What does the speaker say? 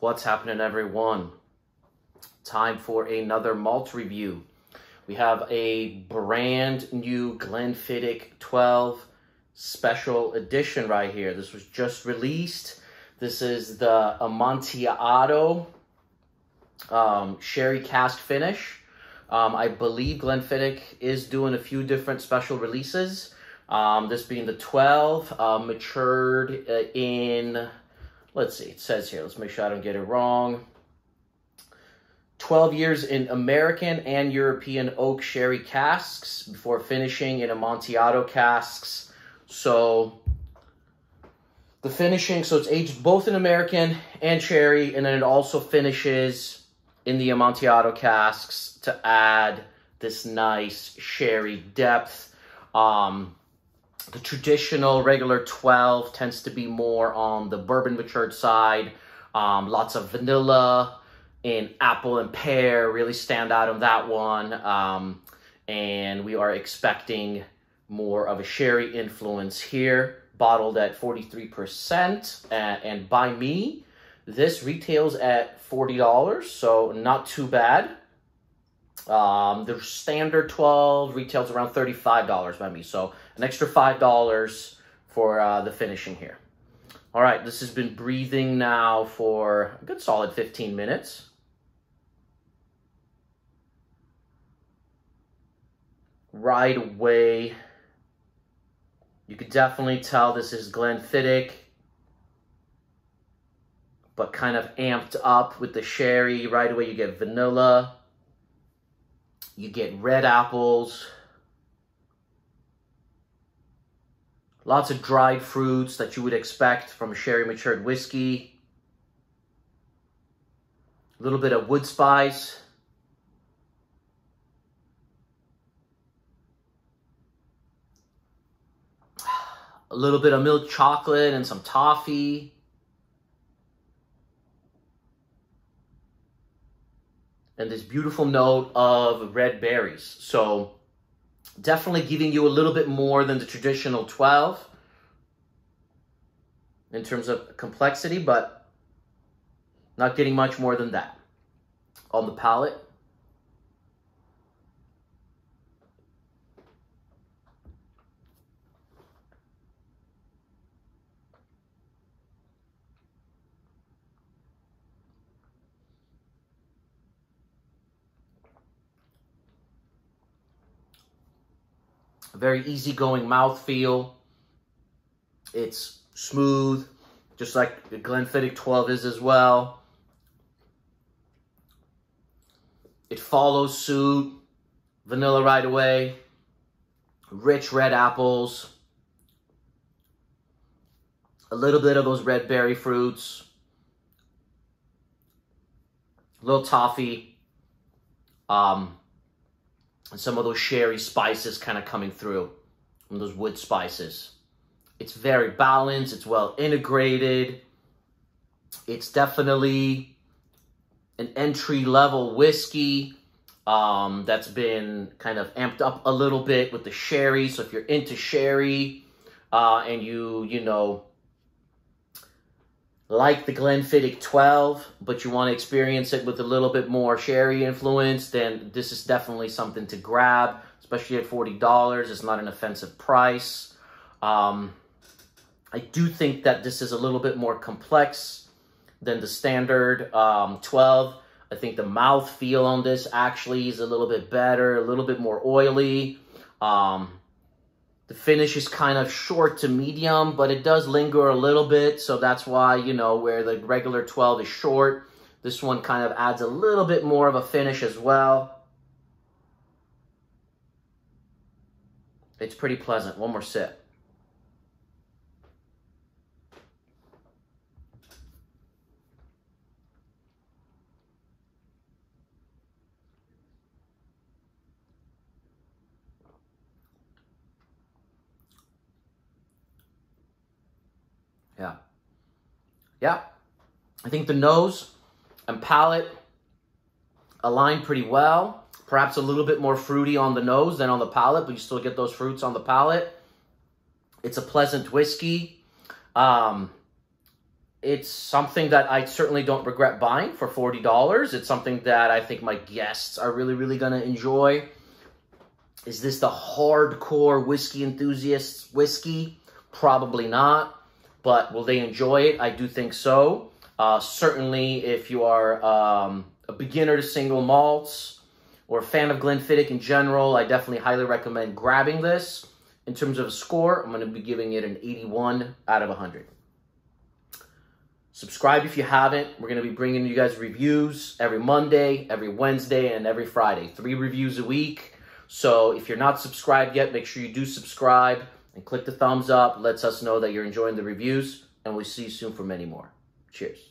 What's happening, everyone? Time for another malt review. We have a brand new Glenfiddich 12 special edition right here. This was just released. This is the Amontillado um, sherry cask finish. Um, I believe Glenfiddich is doing a few different special releases. Um, this being the 12, uh, matured uh, in, let's see, it says here, let's make sure I don't get it wrong. 12 years in American and European oak sherry casks before finishing in Amontillado casks. So the finishing, so it's aged both in American and sherry, and then it also finishes in the Amontillado casks to add this nice sherry depth. Um, the traditional regular 12 tends to be more on the bourbon matured side. Um, lots of vanilla and apple and pear really stand out on that one. Um, and we are expecting more of a sherry influence here, bottled at 43%. And, and by me, this retails at $40, so not too bad. Um, the standard 12 retails around $35 by me. So an extra $5 for uh, the finishing here. All right, this has been breathing now for a good solid 15 minutes. Right away, you could definitely tell this is Glenfiddich, but kind of amped up with the sherry. Right away, you get vanilla you get red apples, lots of dried fruits that you would expect from a sherry matured whiskey, a little bit of wood spice, a little bit of milk chocolate and some toffee. and this beautiful note of red berries. So definitely giving you a little bit more than the traditional 12 in terms of complexity, but not getting much more than that. On the palate, very easygoing mouthfeel. It's smooth, just like the Glenfiddich 12 is as well. It follows suit, vanilla right away, rich red apples, a little bit of those red berry fruits, a little toffee, um, and some of those sherry spices kind of coming through from those wood spices. It's very balanced. It's well integrated. It's definitely an entry level whiskey um, that's been kind of amped up a little bit with the sherry. So if you're into sherry uh, and you, you know, like the Glenfiddich 12, but you want to experience it with a little bit more sherry influence, then this is definitely something to grab, especially at $40. It's not an offensive price. Um, I do think that this is a little bit more complex than the standard um, 12. I think the mouth feel on this actually is a little bit better, a little bit more oily. Um, the finish is kind of short to medium, but it does linger a little bit. So that's why, you know, where the regular 12 is short, this one kind of adds a little bit more of a finish as well. It's pretty pleasant. One more sip. Yeah. Yeah. I think the nose and palate align pretty well. Perhaps a little bit more fruity on the nose than on the palate, but you still get those fruits on the palate. It's a pleasant whiskey. Um, it's something that I certainly don't regret buying for $40. It's something that I think my guests are really, really going to enjoy. Is this the hardcore whiskey enthusiasts whiskey? Probably not, but will they enjoy it? I do think so. Uh, certainly, if you are um, a beginner to single malts or a fan of Glenfiddich in general, I definitely highly recommend grabbing this. In terms of a score, I'm going to be giving it an 81 out of 100. Subscribe if you haven't. We're going to be bringing you guys reviews every Monday, every Wednesday, and every Friday. Three reviews a week. So if you're not subscribed yet, make sure you do subscribe and click the thumbs up. Lets us know that you're enjoying the reviews. And we'll see you soon for many more. Cheers.